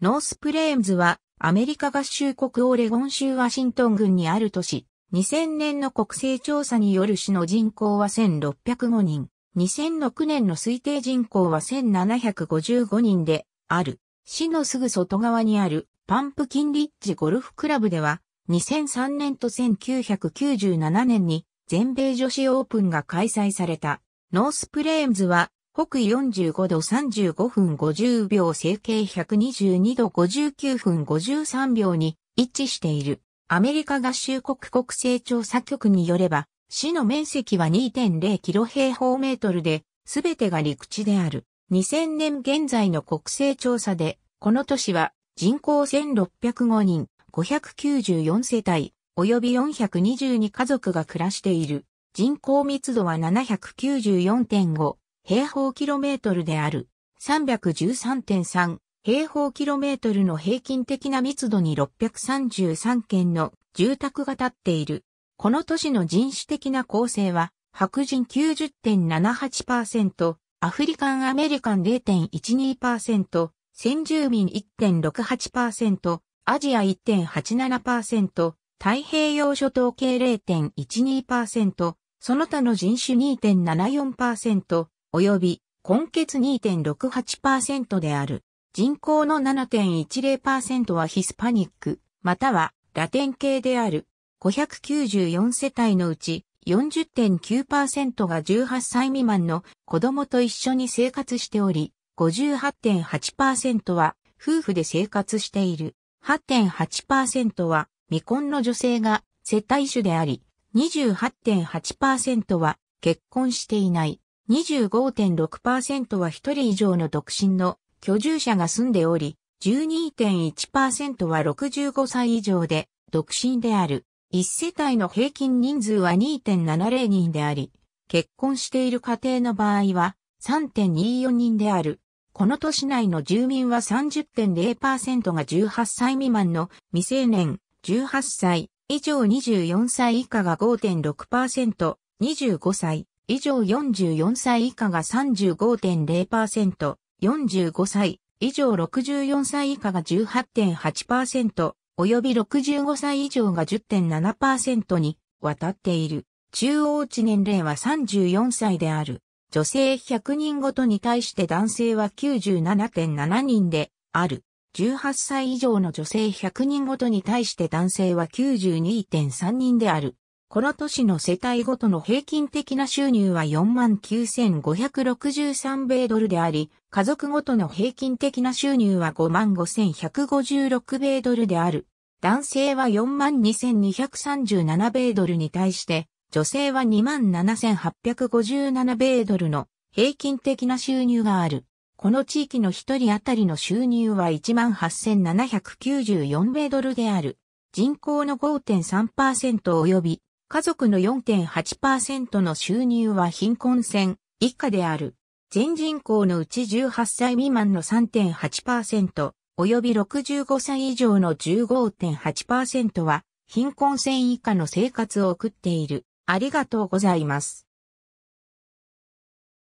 ノースプレーンズはアメリカ合衆国オレゴン州ワシントン郡にある都市。2000年の国勢調査による市の人口は1605人。2006年の推定人口は1755人である。市のすぐ外側にあるパンプキンリッジゴルフクラブでは2003年と1997年に全米女子オープンが開催された。ノースプレーンズは北緯45度35分50秒整形122度59分53秒に位置している。アメリカ合衆国国勢調査局によれば、市の面積は2.0キロ平方メートルで、すべてが陸地である。2000年現在の国勢調査で、この都市は人口1605人、594世帯、及び422家族が暮らしている。人口密度は794.5平方キロメートルである。313.3平方キロメートルの平均的な密度に633件の住宅が建っている。この都市の人種的な構成は、白人90.78%、アフリカンアメリカン0.12%、先住民1.68%、アジア1.87%、太平洋諸島系0.12%、その他の人種2.74%、及び根血2.68%である。人口の7.10%はヒスパニック、またはラテン系である。594世帯のうち40.9%が18歳未満の子供と一緒に生活しており、58.8%は夫婦で生活している。8.8%は未婚の女性が世帯主であり、28.8%は結婚していない。25.6%は一人以上の独身の居住者が住んでおり、12.1%は65歳以上で独身である。一世帯の平均人数は2.70人であり、結婚している家庭の場合は3.24人である。この都市内の住民は30.0%が18歳未満の未成年、18歳以上24歳以下が5.6%、25歳以上44歳以下が35.0%、45歳以上64歳以下が18.8%、及び65歳以上が10.7%に渡っている。中央値年齢は34歳である。女性100人ごとに対して男性は97.7人である。18歳以上の女性100人ごとに対して男性は92.3人である。この都市の世帯ごとの平均的な収入は49,563米ドルであり、家族ごとの平均的な収入は55,156米ドルである。男性は42,237米ドルに対して、女性は27,857米ドルの平均的な収入がある。この地域の一人当たりの収入は18,794米ドルである。人口の5.3%及び家族の4.8%の収入は貧困線以下である。全人口のうち18歳未満の3.8%、及び65歳以上の15.8%は貧困線以下の生活を送っている。ありがとうございます。